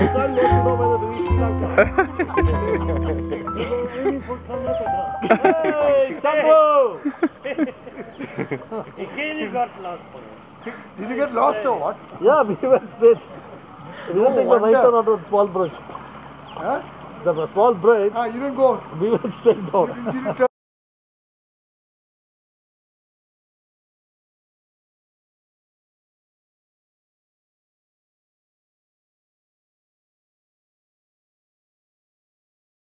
Hey, Again you got lost. Did you get lost or what? Yeah, we went straight. We didn't take oh, the right turn onto the small bridge. Huh? The small bridge, Ah, you didn't go. we went straight down.